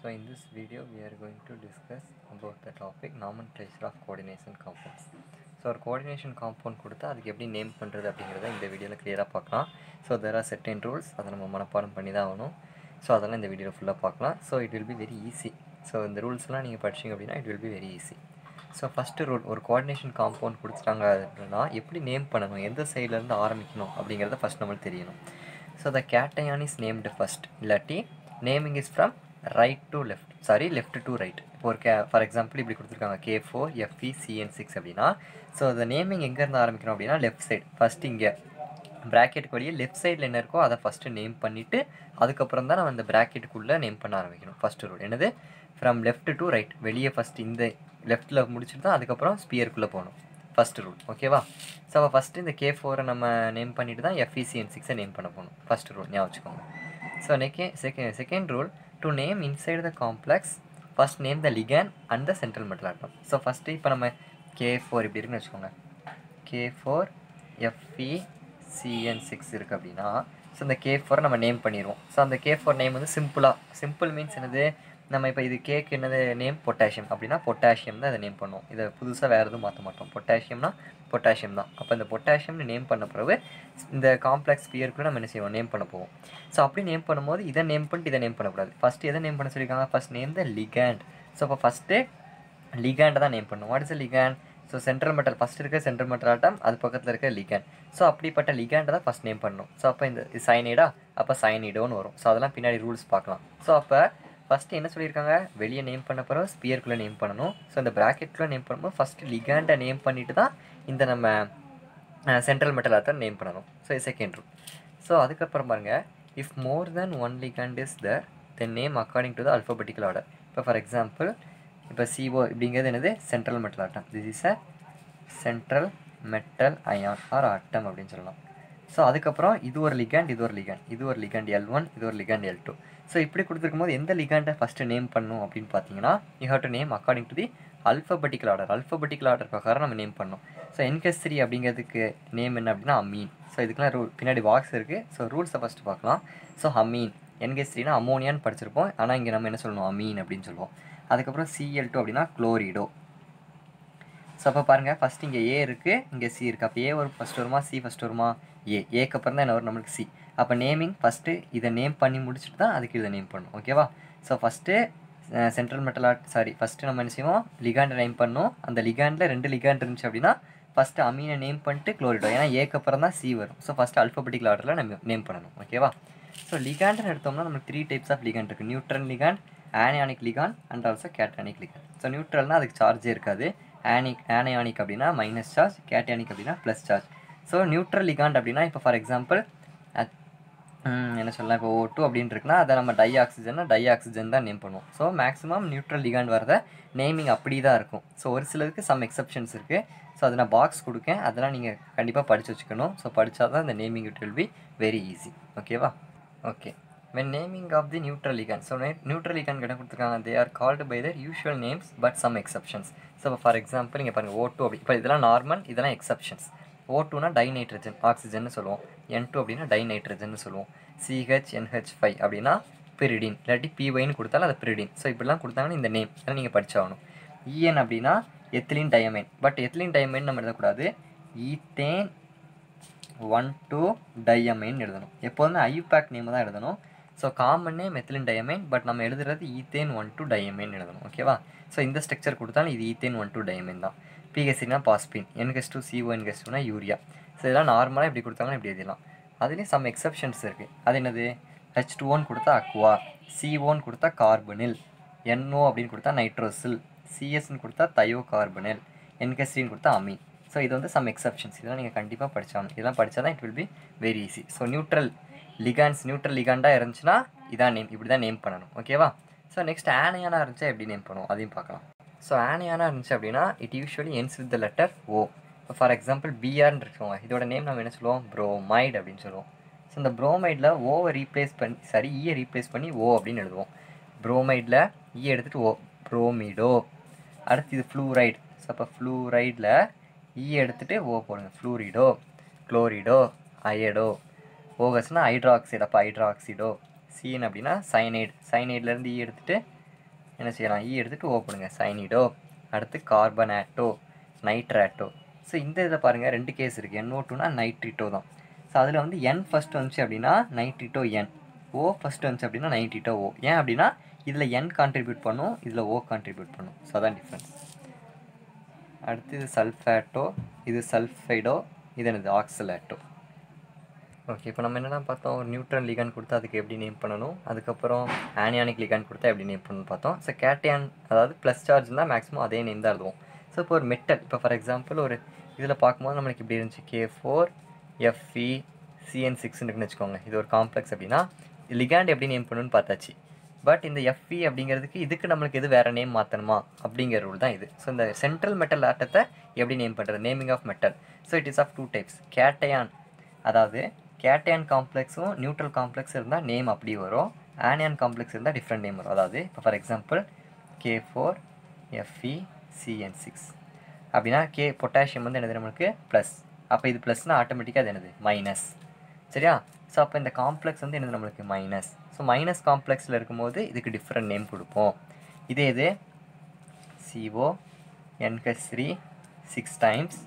So in this video we are going to discuss about the topic nomenclature of coordination compounds. So ஒரு coordination compound கொடுத்தா அதுக்கு எப்படி name பண்ணுறது அப்படிங்கிறத இந்த வீடியோவில் கிளியராக பார்க்கலாம். So there are certain rules அதை நம்ம மனப்பாடம் பண்ணி தான் ஆகணும். ஸோ அதெல்லாம் இந்த வீடியோவில் ஃபுல்லாக பார்க்கலாம். So it will be very easy so இந்த ரூல்ஸ்லாம் நீங்கள் படிச்சிங்க அப்படின்னா it will be very easy so first rule ஒரு கோஆர்டினேஷன் காம்பவுண்ட் கொடுத்துட்டாங்க அப்படின்னா எப்படி நேம் பண்ணணும்? எந்த சைட்லேருந்து ஆரம்பிக்கணும்? அப்படிங்கிறத ஃபஸ்ட் நம்மளுக்கு தெரியணும். So the cation is named first இல்லாட்டி naming is from right to left sorry left to right இப்போ ஒரு கே ஃபார் எக்ஸாம்பிள் இப்படி கொடுத்துருக்காங்க. K four F E C N six அப்படின்னா ஸோ அந்த நேமிங் எங்கேருந்து ஆரம்பிக்கணும் அப்படின்னா லெஃப்ட் சைடு ஃபஸ்ட்டு இங்கே ப்ராக்கெட்டுக்கு வழியே லெஃப்ட் சைடில் என்ன இருக்கோ அதை ஃபஸ்ட்டு நேம் பண்ணிவிட்டு அதுக்கப்புறம் தான் நம்ம அந்த ப்ராக்கெட்டுக்குள்ளே நேம் பண்ண ஆரம்பிக்கணும். ஃபஸ்ட்டு ரூல் என்னது? ஃப்ரம் லெஃப்ட் டு ரைட் வெளியே ஃபஸ்ட் இந்த லெஃப்ட்டில் முடிச்சுட்டு தான் அதுக்கப்புறம் ஸ்பியருக்குள்ளே போகணும். ஃபஸ்ட் ரூல் ஓகேவா ஸோ அப்போ ஃபஸ்ட்டு இந்த கே ஃபோரை நம்ம நேம் பண்ணிவிட்டு தான் எஃப்இசிஎன் சிக்ஸை நேம் பண்ண போகணும். ஃபஸ்ட் ரூல் ஞாபகம் வச்சுக்கோங்க. So next second second rule to name inside the complex first name the ligand and the central metal atom. So first இப்போ நம்ம கே ஃபோர் இப்படி இருக்குன்னு வச்சுக்கோங்க. K four F E C N six இருக்குது அப்படின்னா so இந்த K4 நம்ம name பண்ணிடுவோம் ஸோ அந்த கே ஃபோர் நேம் வந்து சிம்பிளாக சிம்பிள் மீன்ஸ் என்னது? நம்ம இப்போ இது கேக் என்னது நேம் பொட்டாசியம் அப்படின்னா பொட்டாசியம் தான் இதை நேம் பண்ணுவோம். இதை புதுசாக வேறு எதுவும் மாற்ற மாட்டோம். பொட்டாசியம்னா பொட்டாசியம் தான். அப்போ இந்த பொட்டாசியம்னு நேம் பண்ண பிறகு இந்த காம்ப்ளெக்ஸ் பியருக்குள்ள நம்ம என்ன செய்வோம்? நேம் பண்ண போவோம். ஸோ அப்படி நேம் பண்ணும்போது இதை நேம் பண்ணிட்டு இதை நேம் பண்ணக்கூடாது. ஃபஸ்ட்டு எதை நேம் பண்ண சொல்லியிருக்காங்க? First name the ligand so அப்போ ஃபஸ்ட்டு லிகேண்டை தான் நேம் பண்ணுவோம். What is ligand so central metal first இருக்க சென்ட்ரல் மெட்டல் ஆட்டம் அது பக்கத்தில் இருக்க லிகேண்ட் ஸோ அப்படிப்பட்ட லிகேண்டை தான் ஃபஸ்ட் நேம் பண்ணணும் ஸோ அப்போ இந்த சைனைடா அப்போ சைனிடோன்னு வரும். ஸோ அதெல்லாம் பின்னாடி ரூல்ஸ் பார்க்கலாம். ஸோ அப்போ ஃபஸ்ட்டு என்ன சொல்லியிருக்காங்க? வெளியே நேம் பண்ண போகிறோம் ஸ்பியர்க்குள்ளே நேம் பண்ணணும். ஸோ இந்த ப்ராக்கெட்குள்ளே நேம் பண்ணும்போது ஃபஸ்ட்டு லிகாண்டை நேம் பண்ணிட்டு தான் இந்த நம்ம சென்ட்ரல் மெட்டல் ஆட்டம் நேம் பண்ணணும். ஸோ செகண்ட் ரூல் ஸோ அதுக்கப்புறம் பாருங்கள் if more then one ligand is the then name according to the alphabetical order இப்போ ஃபார் எக்ஸாம்பிள் இப்போ சிஓ இப்படிங்கிறது என்னது? Central metal atom this is a central metal ion or atom அப்படின்னு சொல்லலாம். So அதுக்கப்புறம் இது ஒரு லிகாண்ட் இது ஒரு லிகாண்ட் இது ஒரு லிகாண்ட் எல் ஒன் இது ஒரு லிகாண்ட் எல் டூ ஸோ இப்படி கொடுத்துருக்கும் போது எந்த லிகாண்டை ஃபஸ்ட்டு நேம் பண்ணும் அப்படின்னு பார்த்தீங்கன்னா you have to name according to the alphabetical order alphabetical order பிரகாரம் நம்ம நேம் பண்ணோம் ஸோ என்கஸ்திரி அப்படிங்கிறதுக்கு நேம் என்ன அப்படின்னா அமீன் ஸோ இதுக்கெலாம் ரூல் பின்னாடி பாக்ஸ் இருக்குது ஸோ ரூல்ஸை ஃபஸ்ட்டு பார்க்கலாம். ஸோ அமீன் என்கஸ்திரினா அமோனியான்னு படிச்சிருப்போம். ஆனால் இங்கே நம்ம என்ன சொல்லணும்? அமீன் அப்படின்னு சொல்லுவோம். அதுக்கப்புறம் சிஎல் டூ அப்படின்னா குளோரிடோ ஸோ அப்போ பாருங்கள் ஃபஸ்ட் இங்கே ஏ இருக்குது இங்கே சி இருக்குது அப்போ ஏ ஒரு ஃபஸ்ட் வருமா? சி ஃபஸ்ட் வருமா? ஏ ஏக்கு அப்புறம் தான் என்ன வரும்? நம்மளுக்கு சி அப்போ நேமிங் ஃபஸ்ட்டு இதை நேம் பண்ணி முடிச்சுட்டு தான் அதுக்கு இதை நேம் பண்ணணும். ஓகேவா so first central metal at sorry first நம்ம என்ன செய்வோம்? லிகாண்டை நேம் பண்ணோம் அந்த லிகாண்டில் ரெண்டு லிகாண்ட் இருந்துச்சு அப்படின்னா ஃபஸ்ட்டு அமீனை நேம் பண்ணிட்டு குளோரிடோ ஏன்னா ஏக்கு அப்புறம் தான் சி வரும். ஸோ ஃபஸ்ட்டு அல்ஃபபெட்டிக்கல் ஆர்டரில் நம்ம நேம் பண்ணணும். ஓகேவா ஸோ லிகாண்ட்னு எடுத்தோம்னா நமக்கு த்ரீ டைப்ஸ் ஆஃப் லிகாண்ட் இருக்குது neutral ligand anionic ligand and also cationic ligand so நியூட்ரல்னால் அதுக்கு சார்ஜே இருக்காது. ஆனிக் ஆனியானிக் அப்படின்னா மைனஸ் சார்ஜ் கேட்டானிக் அப்படின்னா plus charge so neutral ligand அப்படின்னா இப்போ ஃபார் எக்ஸாம்பிள் என்ன சொல்லலாம் இப்போ ஓ டூ அப்படின்னு இருக்குன்னா அதை நம்ம டை ஆக்சிஜன்னா டை ஆக்சிஜன் தான் நேம் பண்ணுவோம். ஸோ மேக்ஸிமம் நியூட்ரல் லிகாண்ட் வரத நேமிங் அப்படி தான் இருக்கும். ஸோ ஒரு சிலருக்கு சம் எக்ஸப்ஷன்ஸ் இருக்குது ஸோ அதை நான் பாக்ஸ் கொடுக்கேன். அதெல்லாம் நீங்கள் கண்டிப்பாக படித்து வச்சுக்கணும். ஸோ படித்தா தான் இந்த naming it will be very easy ஓகேவா okay when naming of the neutral ligand. So neutral ligand கிட்ட கொடுத்துருக்காங்க? They are called by their usual names but some exceptions so for example நீங்கள் பாருங்கள் ஓ டூ அப்படி. இப்போ இதெல்லாம் நார்மல் இதெல்லாம் exceptions ஓ டூனா டை நைட்ரஜன் ஆக்சிஜன் சொல்லுவோம். என் டூ அப்படின்னா டை நைட்ரஜன் சொல்லுவோம் C H N H five அப்படின்னா பிரிடின் இல்லாட்டி பிஒய்னு கொடுத்தாலும் அது பிரிடின் ஸோ இப்படிலாம் கொடுத்தாங்கன்னா இந்த நேம் அதெல்லாம் நீங்கள் படிச்சாகணும். இஎன் அப்படின்னா ethylene diamine but ethylene diamine நம்ம எழுதக்கூடாது. ஈத்தேன் ஒன் டூ டயமைன் எழுதணும். எப்போதுமே ஐயூபேக் நேம் தான் எழுதணும். So common name methylene diamine but நம்ம எழுதுறது ஈத்தேன் ஒன் டூ டயமைன் எழுதணும். ஓகேவா ஸோ இந்த ஸ்ட்ரக்சர் கொடுத்தாலும் இது ஈத்தேன் ஒன் டூ டயமைன் தான். பிஹெச்னா பாஸ்பின் என்கெஸ்டூ சிஓ என்கெஸ் டூனா யூரியா ஸோ இதெல்லாம் நார்மலாக இப்படி கொடுத்தாங்கன்னா இப்படி எழுதிடலாம்? அதுலேயும் சம் எக்ஸப்ஷன்ஸ் இருக்குது அது என்னது? ஹெச் டூஓன்னு கொடுத்தா அக்வா சிஓன்னு கொடுத்தா கார்பனில் என்ஓ அப்படின்னு கொடுத்தா நைட்ரோசில் சிஎஸ்ன்னு கொடுத்தா தயோ கார்பனில் என்கெஸ்டின்னு கொடுத்தா அமீன் ஸோ இது வந்து சம் எக்ஸப்ஷன்ஸ் இதெல்லாம் நீங்கள் கண்டிப்பாக படித்தாங்க இதெல்லாம் படித்தா தான் it will be very easy so neutral ligands neutral லிகாண்டாக இருந்துச்சுன்னா இதான் நேம் இப்படி தான் நேம் பண்ணணும் ஓகேவா ஸோ நெக்ஸ்ட் ஆனையானா இருந்துச்சா எப்படி நேம் பண்ணுவோம்? அதையும் பார்க்கலாம். ஸோ ஆனையானா இருந்துச்சு அப்படின்னா it usually ends with the letter O for example பிஆர்னு இருக்கோங்க இதோட நேம் நம்ம என்ன சொல்லுவோம்? ப்ரோமைடு அப்படின்னு சொல்லுவோம். ஸோ இந்த ப்ரோமைடில் ஓவை ரீப்ளேஸ் பண்ணி சாரி ஈயை ரீப்ளேஸ் பண்ணி ஓ அப்படின்னு எழுதுவோம். ப்ரோமைடில் ஈ e எடுத்துகிட்டு ஓ ப்ரோமிடோ அடுத்து இது ஃப்ளூரைடு ஸோ அப்போ ஃப்ளூரைடில் ஈ e எடுத்துகிட்டு ஓ போடுங்க. ஃப்ளூரிடோ குளோரிடோ அயடோ ஓகஸ்னா ஹைட்ராக்சைடு அப்போ ஹைட்ராக்சிடோ சீன் அப்படின்னா சைனைடு சைனைட்லேருந்து ஈ e எடுத்துகிட்டு என்ன செய்யலாம்? ஈ எடுத்துகிட்டு ஓ போடுங்க. சைனிடோ அடுத்து கார்பனேட்டோ நைட்ராட்டோ ஸோ இந்த இதில் பாருங்கள் ரெண்டு கேஸ் இருக்குது என்ஓ டூனா நைட்ரிட்டோ தான். ஸோ அதில் வந்து என் ஃபஸ்ட் வந்துச்சு அப்படின்னா நைட்ரிட்டோ என் ஓ ஃபஸ்ட் வந்துச்சு அப்படின்னா நைட்ரிட்டோ ஓ ஏன் அப்படின்னா இதில் என் கான்ட்ரிபியூட் பண்ணும் இதில் ஓ கான்ட்ரிபியூட் பண்ணும். ஸோ அதான் டிஃப்ரென்ஸ் அடுத்து இது சல்ஃபேட்டோ இது சல்ஃபைடோ இது என்னது? ஆக்சலேட்டோ ஓகே இப்போ நம்ம என்னென்ன பார்த்தோம்? ஒரு நியூட்ரன் லிகான் கொடுத்தா அதுக்கு எப்படி நேம் பண்ணணும்? அதுக்கப்புறம் ஆனியானிக் லிகான் கொடுத்தா எப்படி நேம் பண்ணணும்னு பார்த்தோம். ஸோ கேட்டியான் அதாவது ப்ளஸ் சார்ஜ் மேக்ஸிமம் அதே நேம் தான் எழுதுவோம். ஸோ இப்போ ஒரு மெட்டல் இப்போ ஃபார் எக்ஸாம்பிள் ஒரு இதில் பார்க்கும்போது நம்மளுக்கு இப்படி இருந்துச்சு. கே ஃபோர் எஃப்இ சிஎன் சிக்ஸ்னு இருக்குன்னு வச்சுக்கோங்க. இது ஒரு காம்ப்ளெக்ஸ் அப்படின்னா லிகாண்ட் எப்படி நேம் பண்ணணும்னு பார்த்தாச்சு. பட் இந்த எஃப்இ அப்படிங்கிறதுக்கு இதுக்கு நம்மளுக்கு எது வேறு நேம் மாற்றணுமா அப்படிங்கிற ரூல் தான் இது. ஸோ இந்த சென்ட்ரல் மெட்டல் ஆட்டத்தை எப்படி நேம் பண்ணுறது naming of metal so it is of two types cation அதாவது கேட்டையான் காம்ப்ளெக்ஸும் நியூட்ரல் காம்ப்ளெக்ஸ் இருந்தால் நேம் அப்படி வரும். ஆனியான் காம்ப்ளெக்ஸ் இருந்தால் டிஃப்ரெண்ட் நேம் வரும். அதாவது இப்போ for example K four F E C N six அப்படின்னா கே பொட்டாசியம் வந்து என்னது நம்மளுக்கு? ப்ளஸ் அப்போ இது ப்ளஸ்னால் ஆட்டோமேட்டிக்காக அது என்னது? மைனஸ் சரியா? ஸோ அப்போ இந்த காம்ப்ளெக்ஸ் வந்து என்னது நம்மளுக்கு? மைனஸ் ஸோ மைனஸ் காம்ப்ளெக்ஸில் இருக்கும்போது இதுக்கு டிஃப்ரெண்ட் நேம் கொடுப்போம். இதே இது C O N H three six times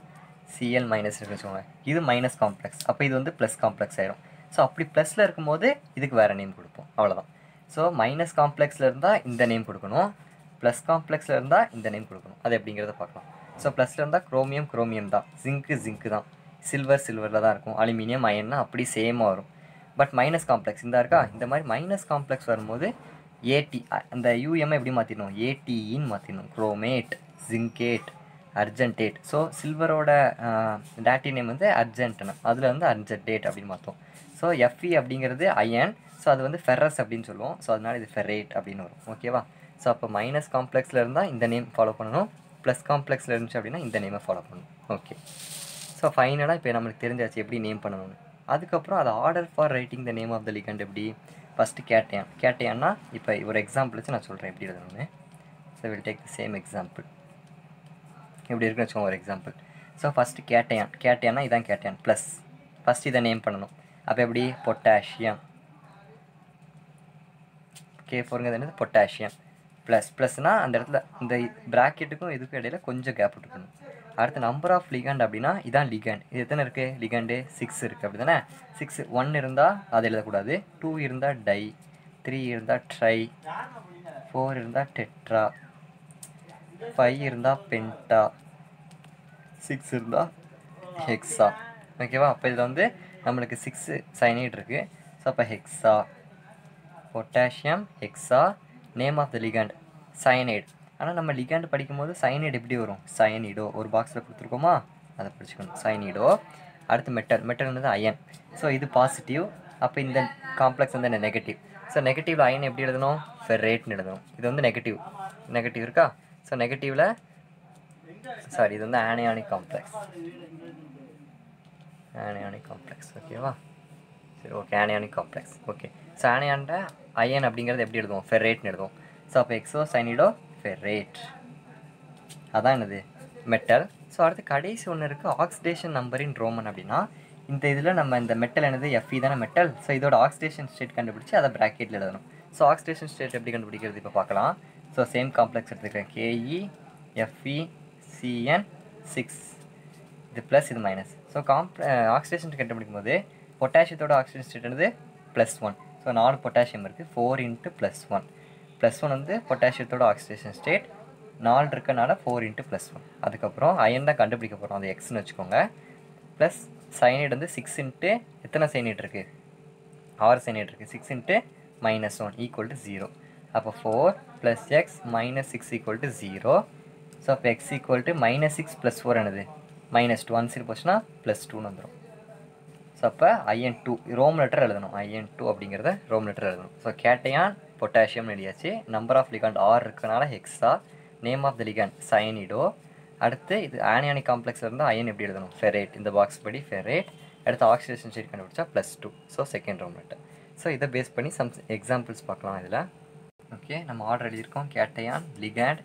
C L minus வச்சுக்கோங்க. இது மைனஸ் காம்ப்ளெக்ஸ் அப்போ இது வந்து ப்ளஸ் காம்ப்ளெக்ஸ் ஆயிரும். ஸோ அப்படி ப்ளஸில் இருக்கும்போது இதுக்கு வேறு நேம் கொடுப்போம். அவ்வளோதான் ஸோ மைனஸ் காம்ப்ளெக்ஸில் இருந்தால் இந்த நேம் கொடுக்கணும். ப்ளஸ் காம்ப்ளெக்ஸில் இருந்தால் இந்த நேம் கொடுக்கணும். அது எப்படிங்கிறத பார்க்கலாம். ஸோ ப்ளஸில் இருந்தால் குரோமியம் குரோமியம் தான். ஜிங்க்கு ஜிங்க்கு தான். சில்வர் சில்வரில் தான் இருக்கும். அலுமினியம் அயன்னா அப்படி சேமாக வரும். பட் மைனஸ் காம்ப்ளெக்ஸ் இந்த இருக்கா? இந்த மாதிரி மைனஸ் காம்ப்ளெக்ஸ் வரும்போது ஏடி அந்த யூஎம்ஐ எப்படி மாற்றிடணும் ஏடிஇன்னு மாற்றிடணும் குரோமேட் ஜிங்கேட் அர்ஜென்டேட் ஸோ சில்வரோட டேட்டி நேம் வந்து அர்ஜென்ட்னு அதில் வந்து அர்ஜென்டேட் அப்படின்னு மாற்றோம் ஸோ எஃப்இ அப்படிங்கிறது அயன் ஸோ அது வந்து ஃபெரஸ் அப்படின்னு சொல்லுவோம். ஸோ அதனால் இது ஃபெரேட் அப்படின்னு வரும். ஓகேவா ஸோ அப்போ மைனஸ் காம்ப்ளெக்ஸில் இருந்தால் இந்த நேம் ஃபாலோ பண்ணணும். ப்ளஸ் காம்ப்ளெக்ஸில் இருந்துச்சு அப்படின்னா இந்த நேமை ஃபாலோ பண்ணணும். ஓகே ஸோ ஃபைனலாக இப்போ நம்மளுக்கு தெரிஞ்சாச்சு எப்படி நேம் பண்ணணும்னு. அதுக்கப்புறம் அது order for writing the name of the ligand எப்படி? First cation. கேட்டேன்னா இப்போ ஒரு எக்ஸாம்பிள் வச்சு நான் சொல்கிறேன் எப்படி எழுதணும்னு. So will take the same example எப்படி இருக்குன்னு வச்சுக்கோங்க ஒரு எக்ஸாம்பிள் ஸோ ஃபஸ்ட்டு கேட்டையான் கேட்டையானா இதான் கேட்டையான் ப்ளஸ் ஃபஸ்ட் இதை நேம் பண்ணணும். அப்போ எப்படி? பொட்டாசியம் கே ஃபோருங்கிறது என்னது? பொட்டாசியம் ப்ளஸ் ப்ளஸ்னால் அந்த இடத்துல இந்த ப்ராக்கெட்டுக்கும் இதுக்கும் இடையில கொஞ்சம் கேப் விட்டுக்கணும். அடுத்து நம்பர் ஆஃப் லிகண்ட் அப்படின்னா இதான் லிகண்ட் இது எத்தனை இருக்குது லிகண்டு சிக்ஸ் இருக்குது அப்படி தானே சிக்ஸ் ஒன் இருந்தால் அதை எழுதக்கூடாது. டூ இருந்தால் டை த்ரீ இருந்தால் ட்ரை ஃபோர் இருந்தால் டெட்ரா ஃபைவ் இருந்தால் பென்டா சிக்ஸ் இருந்தால் ஹெக்ஸா ஓகேவா அப்போ இதில் வந்து நம்மளுக்கு சிக்ஸு சைனைட் இருக்குது ஸோ அப்போ hexa potassium hexa name of the ligand cyanide ஆனால் நம்ம லிகாண்ட் படிக்கும்போது சயனைடு எப்படி வரும்? சயனிடோ ஒரு பாக்ஸில் கொடுத்துருக்கோமா? அதை படிச்சுக்கணும். சயனிடோ அடுத்து மெட்டல் மெட்டல் அயன் ஸோ இது பாசிட்டிவ் அப்போ இந்த காம்ப்ளெக்ஸ் வந்து என்ன? நெகட்டிவ் ஸோ நெகட்டிவில் அயன் எப்படி எழுதணும்? ஃபெரேட்னு எழுதணும். இது வந்து நெகட்டிவ் நெகட்டிவ் இருக்கா? ஸோ நெகட்டிவில் சாரி இது வந்து ஆனியானிக் காம்ப்ளெக்ஸ் ஆனியானிக் காம்ப்ளெக்ஸ் ஓகேவா சரி okay anionic complex okay so ஆனியான்ட ion அப்படிங்கிறது எப்படி எழுதுவோம்? ஃபெரேட்னு எழுதுவோம். ஸோ அப்போ எக்ஸோ சைனிடோ e, ஃபெரேட் அதான் என்னது? மெட்டல். ஸோ அடுத்து கடைசி ஒன்று இருக்குது ஆக்சிடேஷன் நம்பரின் ரோமன் அப்படின்னா இந்த இதில் நம்ம இந்த மெட்டல் என்னது? எஃப்இ தானே மெட்டல். ஸோ இதோட ஆக்சிடேஷன் ஸ்டேட் கண்டுபிடிச்சி அதை ப்ராக்கெட்டில் எழுதணும். ஸோ ஆக்சிடேஷன் ஸ்டேட் எப்படி கண்டுபிடிக்கிறது? இப்போ பார்க்கலாம். ஸோ சேம் காம்ப்ளெக்ஸ் எடுத்துக்கிறேன். K E F E C N six இது ப்ளஸ் இது மைனஸ் ஸோ காம்ப் ஆக்சிடேஷன் கண்டுபிடிக்கும் போது பொட்டாசியத்தோட ஆக்சிஜன் ஸ்டேட் என்னது? ப்ளஸ் ஒன் ஸோ நாலு பொட்டாசியம் இருக்குது four into plus one plus one வந்து பொட்டாசியத்தோட ஆக்சிடேஷன் ஸ்டேட் நாலு இருக்கனால ஃபோர் இன்ட்டு ப்ளஸ் ஒன் அதுக்கப்புறம் அயன் தான் கண்டுபிடிக்க போகிறோம் அது எக்ஸ்னு வச்சுக்கோங்க. ப்ளஸ் சைனைடு வந்து சிக்ஸ் இன்ட்டு எத்தனை சைனைட் இருக்குது ஆறு சைனைட் இருக்குது six into minus one equal to zero அப்போ four plus X minus six equal to zero so அப்போ X equal to minus six plus four என்னது? மைனஸ் டூ ஒன் சீர் போச்சுன்னா ப்ளஸ் டூன்னு வந்துடும் ஸோ அப்போ ஐஎன் டூ ரோம் லெட்டர் எழுதணும். IN two அப்படிங்கிறத ரோம் லெட்டர் எழுதணும். ஸோ கேட்டையான் பொட்டாசியம் எழுதியாச்சு. நம்பர் ஆஃப் லிகாண்ட் ஆர் இருக்கனால hexa name of the ligand cyanido அடுத்து இது ஆனியானிக் காம்ப்ளெக்ஸில் இருந்தால் அயன் எப்படி எழுதணும்? ஃபெரேட் இந்த பாக்ஸ் படி ஃபெரேட் அடுத்து ஆக்சிடேஷன் ஸ்டேட் கண்டுபிடிச்சா plus two so second Roman letter so இதை பேஸ் பண்ணி சம் எக்ஸாம்பிள்ஸ் பார்க்கலாம் இதில். ஓகே நம்ம ஆர்டர் எழுதியிருக்கோம். Cation ligand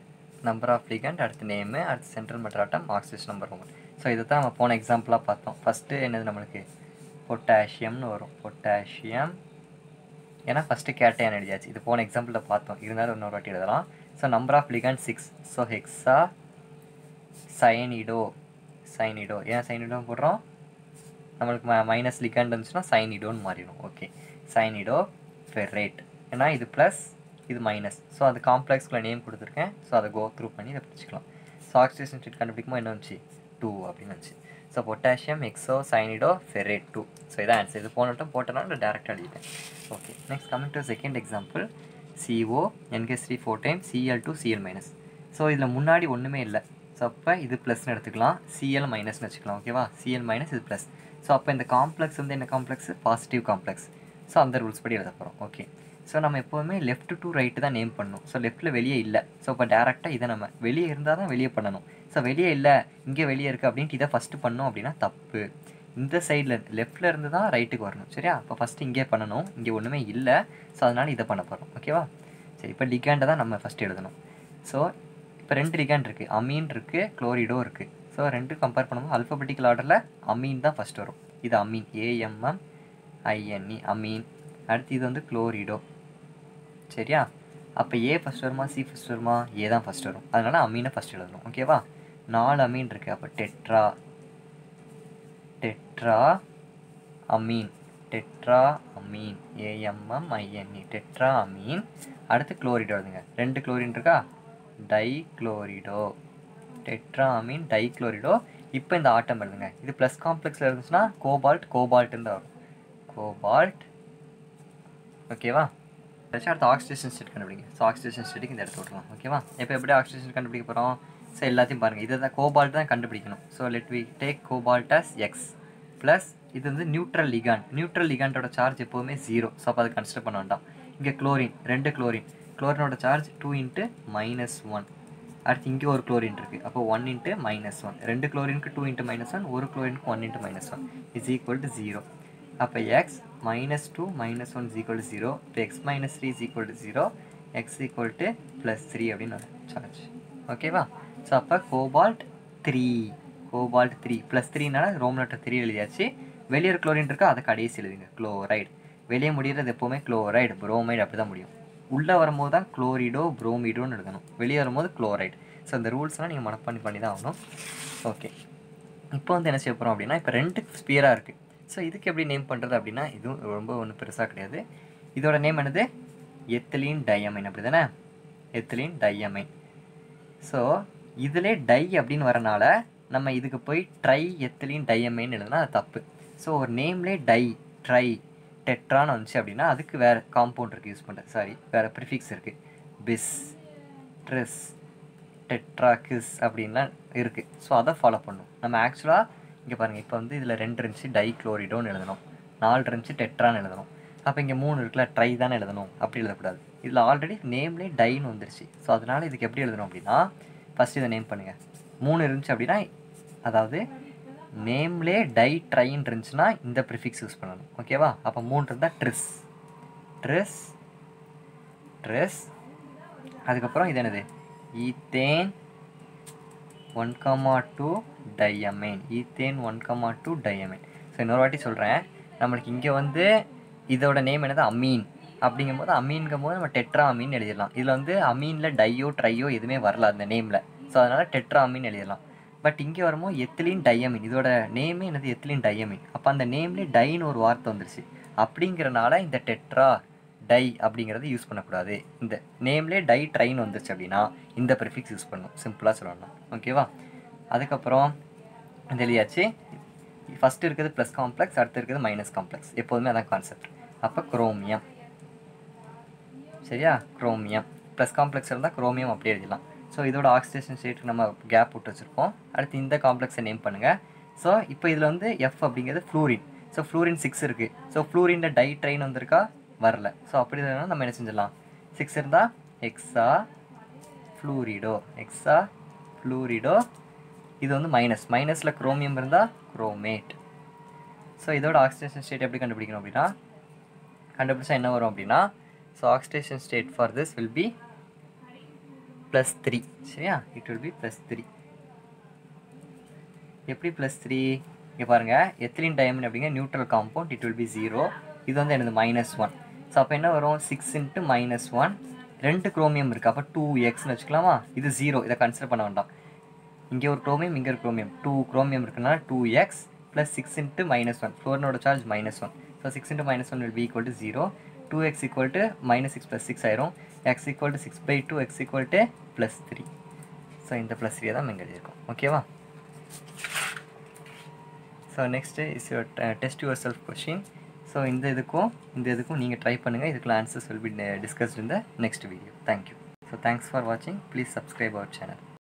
number of ligand அடுத்து நேமு அடுத்து central metal atom oxygen number one so இதை தான் நம்ம போன எக்ஸாம்பிளாக பார்த்தோம். ஃபஸ்ட்டு என்னது நம்மளுக்கு? பொட்டாசியம்னு வரும். பொட்டாசியம் ஏன்னா ஃபஸ்ட்டு கேட்டையான் எழுதியாச்சு. இது போன எக்ஸாம்பிளில் பார்த்தோம். இருந்தாலும் இன்னொரு வாட்டி எழுதலாம். So number of ligand six so hexa cyanido cyanido ஏன் சைனிடோன்னு போடுறோம்? நம்மளுக்கு ம மைனஸ் லிகாண்ட் இருந்துச்சுன்னா சைனிடோன்னு மாறிடும். ஓகே சைனிடோ ஃபெர்ரேட் ஏன்னா இது ப்ளஸ் இது மைனஸ் ஸோ அது காம்ப்ளெக்ஸ்க்குள்ள நேம் கொடுத்துருக்கேன். ஸோ அதை கோ த்ரூ பண்ணி இதை பிடிச்சிக்கலாம் ஸோ ஆக்சிஜன் ஸ்ட்ரீட் கண்டுபிடிக்கும்போது என்ன வந்துச்சு? டூ அப்படின்னு வந்துச்சு. So potassium hexa cyanido ferrate two so இதான் ஆன்சர் இது போனட்டும் போட்டனால டேரெக்டாக எழுதிட்டேன். Okay next coming to second example C O N H three four time C L two C L minus so இதில் முன்னாடி ஒன்றுமே இல்லை. ஸோ அப்போ இது ப்ளஸ்னு எடுத்துக்கலாம். சிஎல் மைனஸ்னு வச்சுக்கலாம். ஓகேவா சிஎல் மைனஸ் இது ப்ளஸ் ஸோ அப்போ இந்த காம்ப்ளெக்ஸ் வந்து என்ன காம்ப்ளெக்ஸ் பாசிட்டிவ் காம்ப்ளெக்ஸ் ஸோ அந்த ரூல்ஸ் படி எழுத போகிறோம் ஓகே ஸோ நம்ம எப்போவுமே லெஃப்ட் டு ரைட்டு தான் நேம் பண்ணணும். ஸோ லெஃப்ட்டில் வெளியே இல்லை. ஸோ இப்போ டேரெக்டாக இதை நம்ம வெளியே இருந்தால் தான் வெளியே பண்ணணும். ஸோ வெளியே இல்லை இங்கே வெளியே இருக்குது அப்படின்ட்டு இதை ஃபஸ்ட்டு பண்ணோம் அப்படின்னா தப்பு. இந்த சைடில் லெஃப்ட்டில் இருந்து தான் ரைட்டுக்கு வரணும். சரியா? அப்போ ஃபஸ்ட்டு இங்கே பண்ணணும். இங்கே ஒன்றுமே இல்லை. ஸோ அதனால் இதை பண்ண போகிறோம் ஓகேவா சரி இப்போ லிகாண்டை தான் நம்ம ஃபஸ்ட்டு எழுதணும். ஸோ இப்போ ரெண்டு லிகாண்ட் இருக்குது அமீன் இருக்குது குளோரிடோ இருக்குது ஸோ ரெண்டு கம்பேர் பண்ணும்போது அல்ஃபபெட்டிக்கல் ஆர்டரில் அமீன் தான் ஃபஸ்ட் வரும். இது அமீன் ஏஎம்எம் ஐஎன்இ அமீன் அடுத்து இது வந்து குளோரிடோ சரியா? அப்போ ஏ ஃபஸ்ட் வருமா சி ஃபஸ்ட் வருமா? ஏ தான் ஃபஸ்ட் வரும். அதனால அமீனை ஃபஸ்ட் எழுதணும். ஓகேவா நாலு அமீன் இருக்குது அப்போ tetra tetra amine. Tetra amine. A M M I N E tetra amine. அடுத்து குளோரிடோ எழுதுங்க. ரெண்டு குளோரின் இருக்கா? Di chlorido tetra amine di chlorido இப்போ இந்த ஆட்டம் எழுதுங்க. இது ப்ளஸ் காம்ப்ளெக்ஸில் இருந்துச்சுன்னா கோபால்ட் கோபால்ட்டுன்னு தான் வரும். கோபால்ட் ஓகேவா வச்சு அடுத்து ஆக்சிஜன் ஸ்டேட் கண்டுபிடிங்க. ஸோ ஆக்சிஜன் ஸ்டேட்டுக்கு இந்த இடத்து விட்டுலாம் ஓகேவா இப்போ எப்படி ஆக்சிஜன் கண்டுபிடிக்க போகிறோம் ஸோ எல்லாத்தையும் பாருங்கள் இதை தான் கோபால்ட் தான் கண்டுபிடிக்கணும். So let we take cobalt as X plus இது வந்து நியூட்ரல் லிகான் நியூட்ரல் லிகாண்டோட சார்ஜ் எப்போவுமே ஜீரோ ஸோ அப்போ அதை கன்சிடர் பண்ண வேண்டாம். இங்கே குளோரின் ரெண்டு chlorine குளோரினோட charge two into minus one அடுத்து இங்கே ஒரு குளோரின் இருக்குது அப்போ ஒன் இன்ட்டு மைனஸ் ஒன் ரெண்டு குளோரினுக்கு டூ இன்ட்டு மைனஸ் ஒன் ஒரு குளோரினுக்கு one into minus one is equal to zero அப்போ X minus two minus one equal to zero இப்போ X minus three is equal to zero X equal to plus three அப்படின்னு charge ஓகேவா so அப்போ cobalt three cobalt three plus த்ரீனால Roman letter three எழுதியாச்சு. வெளியே chlorine இருக்கோ? அதை கடைசி எழுதுங்க. குளோரைடு வெளியே முடிகிறது எப்போவுமே குளோரைடு புரோமைடு அப்படி தான் முடியும். உள்ளே வரும்போது தான் குளோரிடோ புரோமிடோன்னு எழுதணும். வெளியே வரும்போது குளோரைடு ஸோ அந்த ரூல்ஸ்லாம் நீங்கள் மனப்பாண்டி பண்ணி தான் ஆகணும். ஓகே இப்போ வந்து என்ன செய்ய போகிறோம் அப்படின்னா இப்போ ரெண்டு ஸ்பியராக இருக்குது ஸோ இதுக்கு எப்படி நேம் பண்ணுறது அப்படின்னா இதுவும் ரொம்ப ஒன்றும் பெருசாக கிடையாது. இதோட நேம் என்னது? எத்திலின் டையமைன் அப்படி தானே எத்திலீன் டையமைன் ஸோ இதிலே டை அப்படின்னு வரனால நம்ம இதுக்கு போய் ட்ரை எத்திலின் டையமைன் எழுதுனா அது தப்பு. ஸோ ஒரு நேம்லே டை ட்ரை டெட்ரான்னு வந்துச்சு அப்படின்னா அதுக்கு வேறு காம்பவுண்ட் இருக்குது யூஸ் பண்ணுறது சாரி வேறு ப்ரிஃபிக்ஸ் இருக்குது பிஸ் ட்ரெஸ் டெட்ராகிஸ் அப்படின்லாம் இருக்குது ஸோ அதை ஃபாலோ பண்ணும். நம்ம ஆக்சுவலாக இங்கே பாருங்கள் இப்போ வந்து இதில் ரெண்டு இருந்துச்சு டை குளோரிடோன்னு எழுதணும். நாலு இருந்துச்சு டெட்ரான்னு எழுதணும். அப்போ இங்கே மூணு இருக்குல்ல ட்ரை தானே எழுதணும். அப்படி எழுதக்கூடாது. இதில் ஆல்ரெடி நேம்லேயே டைன்னு வந்துருச்சு. ஸோ அதனால் இதுக்கு எப்படி எழுதணும் அப்படின்னா ஃபஸ்ட்டு இதை நேம் பண்ணுங்கள் மூணு இருந்துச்சு அப்படின்னா அதாவது நேம்லே டை ட்ரைன்னு இருந்துச்சுன்னா இந்த ப்ரிஃபிக்ஸ் யூஸ் பண்ணணும். ஓகேவா அப்போ மூணு இருந்தால் ட்ரிஸ் ட்ரெஸ் ட்ரெஸ் அதுக்கப்புறம் இது என்னது? Ethane one comma two diamine ethane one comma two diamine so இன்னொரு வாட்டி சொல்கிறேன் நம்மளுக்கு இங்கே வந்து இதோட நேம் என்னது? அமீன் அப்படிங்கும்போது அமீன்கும் போது நம்ம டெட்ரா அமீன் எழுதிடலாம். இதில் வந்து அமீனில் டையோ ட்ரையோ எதுவுமே வரல அந்த நேமில் ஸோ அதனால் டெட்ரா அமீன் எழுதிடலாம். பட் இங்கே வரும்போது எத்திலின் டையமின் இதோட நேமே என்னது? எத்திலின் டையமின் அப்போ அந்த நேம்லேயே டைன்னு ஒரு வார்த்தை வந்துருச்சு. அப்படிங்கிறனால இந்த டெட்ரா டை அப்படிங்கிறத யூஸ் பண்ணக்கூடாது. இந்த நேம்லேயே டை ட்ரைன் வந்துருச்சு அப்படின்னா இந்த ப்ரிஃபிக்ஸ் யூஸ் பண்ணணும். சிம்பிளாக சொல்லணும் ஓகேவா அதுக்கப்புறம் தெளியாச்சு ஃபஸ்ட்டு இருக்குது ப்ளஸ் காம்ப்ளெக்ஸ் அடுத்து இருக்குது மைனஸ் காம்ப்ளெக்ஸ் எப்போதுமே அதான் கான்செப்ட் அப்போ குரோமியம் சரியா? குரோமியம் ப்ளஸ் காம்ப்ளெக்ஸ் இருந்தால் குரோமியம் அப்படியே எழுதிடலாம் ஸோ இதோட ஆக்சிடேஷன் ஸ்டேட்டுக்கு நம்ம கேப் விட்டு வச்சுருக்கோம். அடுத்து இந்த காம்ப்ளெக்ஸை நேம் பண்ணுங்கள் ஸோ இப்போ இதில் வந்து எஃப் அப்படிங்கிறது ஃப்ளூரின் ஸோ ஃப்ளூரின் சிக்ஸ் இருக்குது ஸோ ஃப்ளூரினில் டை ட்ரெயின் வந்திருக்கா? வரல. ஸோ அப்படி இருந்தால் நம்ம என்ன செஞ்சிடலாம்? சிக்ஸ் இருந்தால் எக்ஸா ஃப்ளூரிடோ எக்ஸா ஃப்ளூரிடோ இது வந்து மைனஸ் மைனஸில் குரோமியம் இருந்தால் குரோமேட் ஸோ இதோட ஆக்சிடேஷன் ஸ்டேட் எப்படி கண்டுபிடிக்கணும் அப்படின்னா கண்டுபிடிச்சா என்ன வரும் அப்படின்னா so oxidation state for this will be plus three சரியா? It will be plus three எப்படி ப்ளஸ் த்ரீ இங்கே பாருங்கள் எத்திலின் டைமண்ட் அப்படிங்க neutral compound it will be zero இது வந்து எனது மைனஸ் ஒன் ஸோ அப்போ என்ன வரும்? சிக்ஸ் இன்ட்டு மைனஸ் ஒன் ரெண்டு குரோமியம் இருக்குது அப்போ டூ எக்ஸ்னு வச்சுக்கலாமா? இது ஜீரோ இதை கன்சிடர் பண்ண வேண்டாம். இங்கே ஒரு குரோமியம் இங்கே ஒரு குரோமியம் டூ குரோமியம் இருக்குன்னா two X plus six into minus one ஃப்ளோரினோட charge minus one so six into minus one will be equal to zero two X equal to minus six plus six ஆயிரும். X equal to six by two X equal to plus three so இந்த plus த்ரீயை தான் இங்கே எழுதியிருக்கோம் ஓகேவா so next is your test yourself question so இந்த இதுக்கும் இந்த இதுக்கும் நீங்கள் ட்ரை பண்ணுங்கள் இதுக்குள்ள ஆன்சர்ஸ் வில் பி டிஸ்கஸ்ட் இந்த next video thank you so thanks for வாட்சிங் ப்ளீஸ் சப்ஸ்கிரைப் அவர் சேனல்